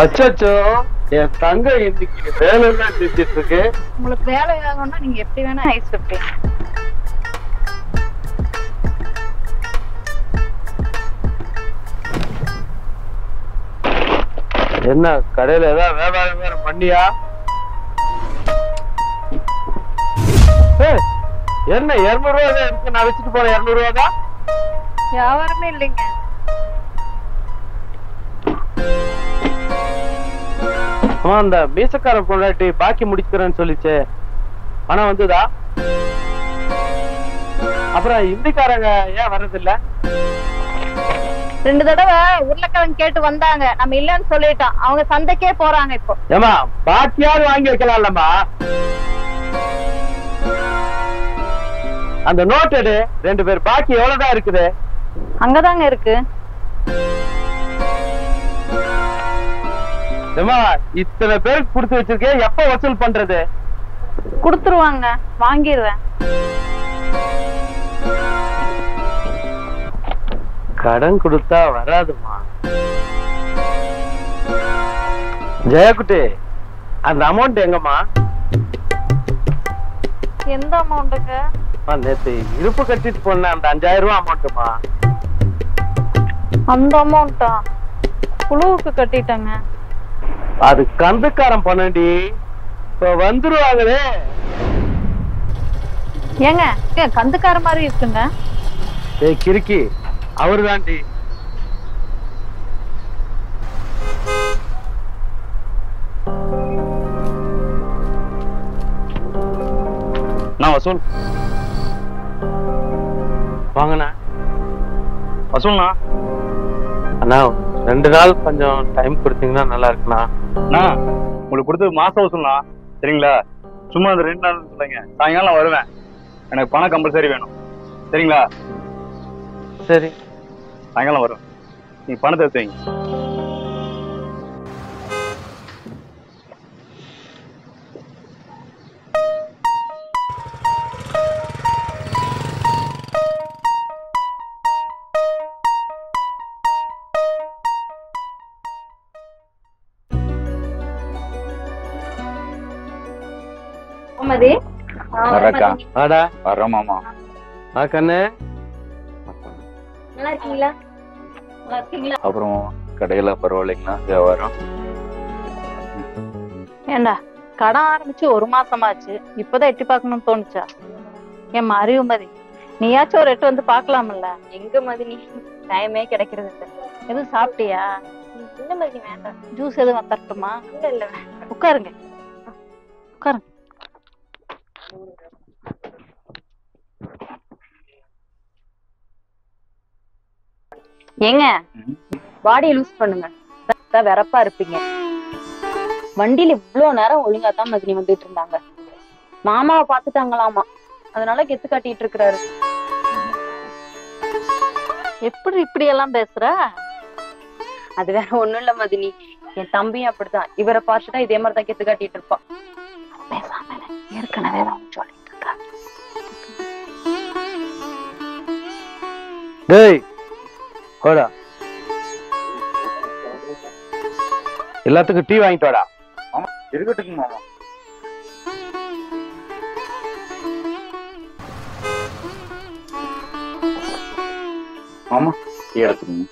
அச்சச்சோ என் தங்க இன்னைக்கு வேலை எல்லாம் செஞ்சிட்டு இருக்கு உங்களுக்கு வேலை ஆகணும்னா நீங்க எப்படி வேணா ஐஸ் வைப்பீங்க என்ன கடையில ஏதாவது வியாபாரம் வேற பண்ணியா? என்ன இருநூறு ரூபா இருக்கு நான் வச்சுட்டு போன இருநூறு ரூபா தான் வியாபாரமே இல்லைங்க. ஆமா அந்த மீசக்கார பொண்டாட்டி பாக்கி முடிக்கிறேன்னு சொல்லிச்சே. பணம் வந்ததா? அப்புறம் இந்திக்காரங்க ஏன் வர்றதில்ல? ரெண்டு தடவை உருளைக்கிழங்கு கேட்டு வந்தாங்க. நம்ம இல்லைன்னு சொல்லிட்டோம். அவங்க சந்தைக்கே போறாங்க இப்போ. ஏமா பாக்கியாவது வாங்கி வைக்கலாம்லம்மா. அந்த நோட் எடு. ரெண்டு பேர் பாக்கி எவ்வளவுதான் இருக்குது? அங்கதாங்க இருக்கு. இத்தனை பேருக்கு கொடுத்து வச்சிருக்கேன். எப்ப வசூல் பண்றது? கொடுத்துருவாங்க. வாங்கிடுவேன் கடன் கொடுத்தா வராதுமா ஜெயக்குட்டி அந்த அமௌண்ட் எங்கம்மா? எந்த அமௌண்ட்டுக்கு நேத்து இருப்பு கட்டிட்டு போன அந்த அஞ்சாயிரம் ரூபாய் அமௌண்ட்டுமா அந்த அமௌண்ட்டா குழுவுக்கு கட்டிட்டேங்க. அது கந்துக்காரன் பண்ணடி இப்ப வந்துருவாங்களே. ஏங்க கந்துக்கார மாதிரி இருக்குங்க. ஏய் கிறுக்கி அவருதான்டி. நான் வசூல். வாங்கண்ணா. வசூல்ண்ணா. அண்ணா ரெண்டு நாள் கொஞ்சம் டைம் கொடுத்தீங்கன்னா நல்லா இருக்குண்ணா. அண்ணா உங்களுக்கு கொடுத்தது மாசம் வசூல்ண்ணா சரிங்களா? சும்மா அந்த ரெண்டு நாள் சொல்லுங்க. சாயங்காலம் நான் வருவேன். எனக்கு பணம் கம்பல்சரி வேணும். சரிங்களா? சரி. சாயங்காலம் வருவேன். நீங்க பணத்தை எடுத்து வைங்க. வரக்கா. வாடா. வர்றோம் மாமா. வா கண்ணு. நல்லா இருக்கீங்களா அப்புறம் கடையில பரவாயில்லைங்களா? வியாபாரம்? ஏண்டா கடன் ஆரம்பிச்சு ஒரு மாசமாச்சு. இப்பதான் எட்டி பார்க்கணும்னு தோணுச்சா? என் அறிவு மதி நீயாச்சும் ஒரு எட்டு வந்து பார்க்கலாம்ல? எங்க மதினி? டைமே கிடைக்கிறது இல்ல. எதுவும் சாப்பிட்டியா? இல்ல மதினி வேண்டாம். ஜூஸ் எதுவும் தரட்டுமா இல்ல இல்ல. உட்காருங்க. உட்காருங்க. ஏங்க. பாடியை லூஸ் பண்ணுங்க. வெறப்பா இருப்பீங்க. வண்டியில இவ்வளவு நேரம் ஒழுங்கா தான் மதினி வந்துட்டு இருந்தாங்க. மாமாவை பாத்துட்டாங்களாமா அதனால கெத்து காட்டிட்டு இருக்கிறாரு. எப்படி இப்படி எல்லாம் பேசுற? அது வேற ஒண்ணும் இல்ல மதினி. என் தம்பியும் அப்படிதான். இவரை பார்த்துதான் இதே மாதிரி தான் கெத்து காட்டிட்டு இருப்பான். பேசாம. ஏற்கனவே சொல்லிட்டு இருக்கா டேய் போடா. எல்லாத்துக்கும் டீ வாங்கிட்டு வாடா. இருக்கட்டுங்க மாமா. மாமா டீ எடுத்துக்கோங்க.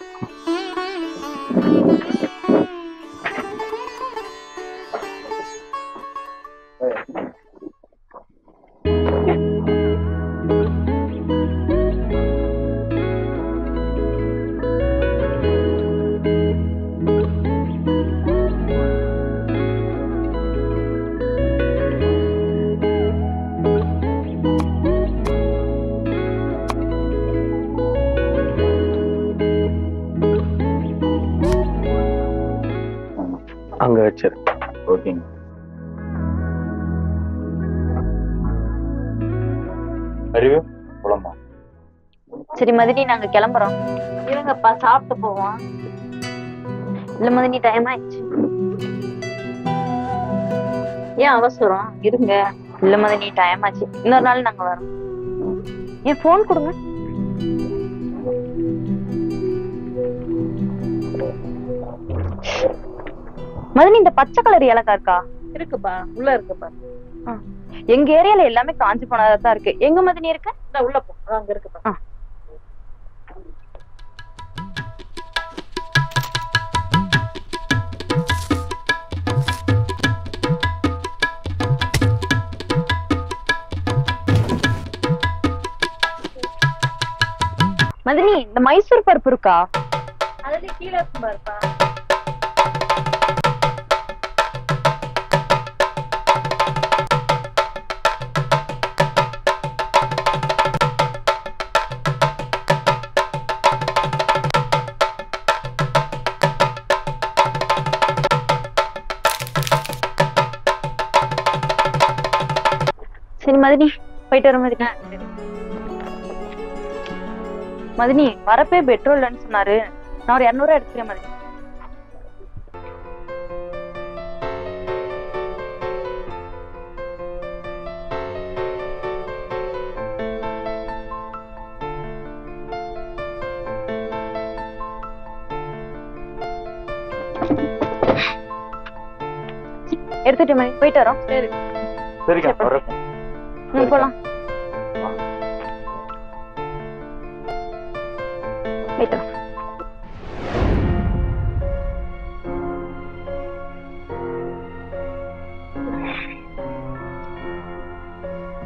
சரி மதினி நாங்க கிளம்புறோம். இருங்கப்பா சாப்பிட்டு போவோம். இல்ல மதினி டைம் ஆயிடுச்சு. ஏன் அவசரம்? இருங்க. இல்ல மதினி டைம் ஆச்சு. இன்னொரு நாள் நாங்க வரோம். என் போன் கொடுங்க. மதினி இந்த பச்சை கலர் ஏலக்காய் இருக்கா? இருக்குப்பா. உள்ள இருக்குப்பா. எங்க ஏரியால எல்லாமே காஞ்சி போனதா தான் இருக்கு. எங்க மதினி இருக்கு? உள்ள போ. அங்க இருக்குப்பா. மதினி இந்த மைசூர் பருப்பு இருக்கா? அதுல கீழே இருக்கும் பாருப்பா சரி மதினி போயிட்டு வர மதினி மதினி வரப்பே பெட்ரோல் இல்லைன்னு சொன்னாரு. நான் ஒரு இரநூறுவா எடுத்துக்கிறேன் மதினி. எடுத்துட்டு மதி போயிட்டு வரோம். சரி சரிக்கா போலாம். போயிட்டு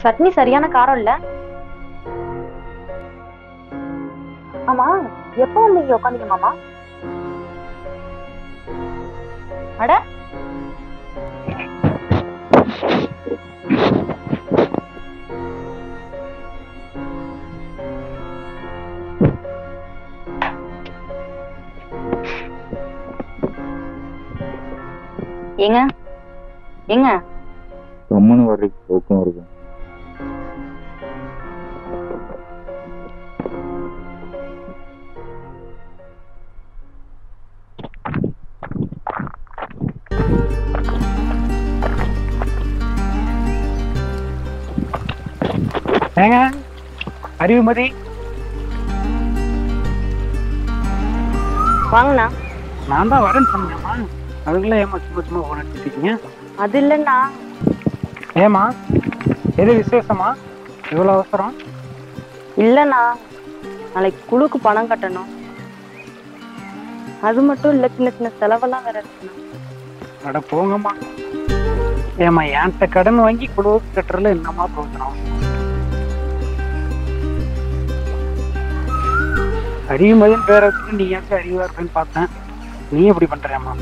சட்னி சரியான காரம் இல்ல? ஆமா எப்ப வந்து இங்க உட்காந்தீங்க மாமா? அட! ஏங்க? ஏங்க? கம்முன்னு வர்றது தூக்கம் வருது ஏங்க? அறிவுமதி வாங்கண்ணா. நான் தான் வரேன்னு சொன்னேம்மா. அதுக்குள்ள ஏமா சும்மா சும்மா போன இருக்கீங்க? அது இல்லைண்ணா. ஏமா எது விசேஷமா? இவ்வளோ அவசரம்? இல்லைண்ணா. நாளைக்கு குழுக்கு பணம் கட்டணும். அது மட்டும் இல்ல சின்ன சின்ன செலவெல்லாம் வேற இருக்குண்ணா. அட போங்கம்மா. ஏமா என்கிட்ட கடன் வாங்கி குழுவுக்கு கட்டுறதுல என்னம்மா பிரயோஜனம்? அறிவுமதின்னு பேரை வச்சுட்டு நீ ஏன் அறிவா இருப்பேன்னு பார்த்தேன். நீ எப்படி பண்றியாம்மா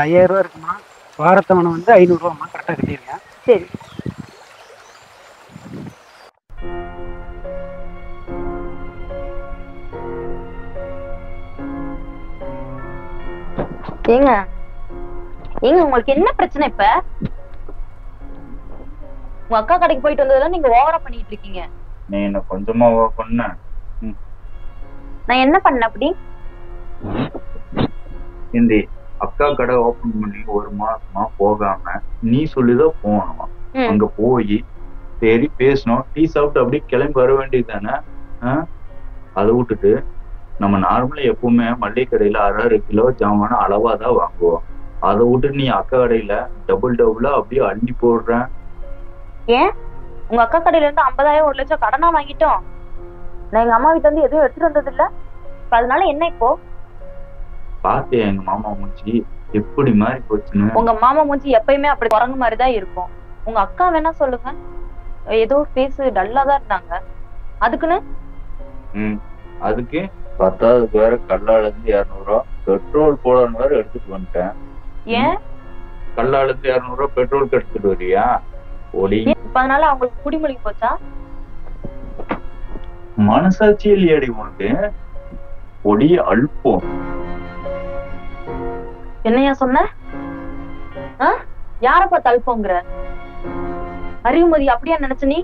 அதில் ஐயாயிரம் ரூபா இருக்குமா? வாரத்தவணை வந்து ஐநூறுரூவாம்மா கரெக்டாக கட்டியிருக்கேன் சரி. ஏங்க ஏங்க உங்களுக்கு என்ன பிரச்சனை இப்ப? உங்க அக்கா கடைக்கு போயிட்டு வந்ததெல்லாம் நீங்க ஓவரா பண்ணிட்டு இருக்கீங்க. நீ என்ன கொஞ்சமாவா பண்ண? நான் என்ன பண்ணேன் அப்படி? இந்த. அக்கா கடை ஓபன் பண்ணி ஒரு மாசமா போகாம நீ சொல்லிதான் போகணுமா. ம். அங்க போய் சரி பேசணும். டீ சாப்பிட்டு அப்படியே கிளம்பி வர வேண்டியது தானே அதை விட்டுட்டு நம்ம நார்மலா எப்பவுமே மல்லிகை கடையில அரை அரை கிலோ ஜாமான அளவா தான் வாங்குவோம். அதை விட்டு நீ அக்கா கடையில டபுள் டபுளா அப்படியே அள்ளி போடுற. ஏன்? உங்க அக்கா கடையில இருந்து ஐம்பதாயிரம் ஒரு லட்சம் கடனா வாங்கிட்டோம். நான் எங்க அம்மா வீட்டுல இருந்து எதுவும் எடுத்துட்டு வந்தது இல்ல அதனால என்ன இப்போ? பாத்தியா எங்க மாமா மூஞ்சி எப்படி மாறி போச்சுன்னு உங்க மாமா மூஞ்சி எப்பயுமே அப்படி குரங்கு மாதிரி தான் இருக்கும். உங்க அக்கா வேணா சொல்லுங்க. ஏதோ ஃபேஸ் டல்லா தான் இருந்தாங்க. அதுக்குன்னு? ம் அதுக்கு பத்தாவது வேற கல்லால இருந்து இரநூறுவா பெட்ரோல் போடணும் வேற எடுத்துட்டு வந்துட்டேன். ஏன்? கல்லால இருந்து இரநூறுவா பெட்ரோலுக்கு எடுத்துட்டு வரியா? இப்ப அதனால அவங்களுக்கு குடிமொழி போச்சா? மனசாட்சி இல்லையாடி உனக்கு. ஒடி அல்பம் என்னையா சொன்ன? யாரப்பா தழுப்போங்கிற அறிவுமதி அப்படியா நினைச்ச நீ?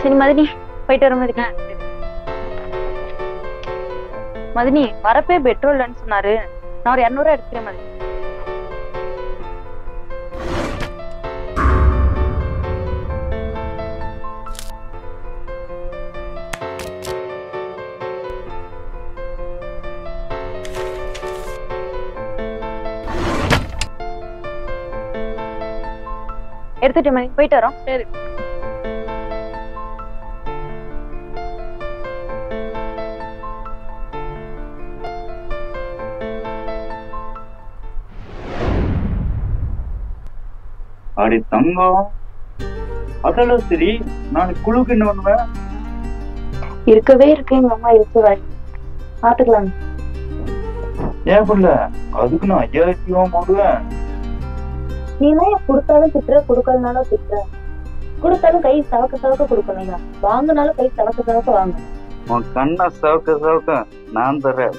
சரி மதினி போயிட்டு வர மதினி மதினி வரப்பே பெட்ரோல் சொன்னாரு. நான் ஒரு இரநூறுவா எடுத்துக்கிறேன் மதினி. எடுத்துட்டு மதி போயிட்டு வரோம். சரி. அடி தங்கம் அதெல்லாம் சரி நான் குழுக்கு என்ன பண்ணுவேன்? இருக்கவே இருக்கு எங்க அம்மா இருக்கு பாத்துக்கலாம் ஏன் புள்ள? அதுக்கு நான் ஐயாயிரத்தி ரூபா போடுவேன். நீ கொடுத்தாலும் திட்டுற கொடுக்கலனாலும் திட்டுற. கொடுத்தாலும் கை சவக்க சவக்க கொடுக்கணுங்க வாங்கினாலும் கை சவக்க சவக்க வாங்க உன் கண்ணை சவக்க சவக்க நான் தரேன்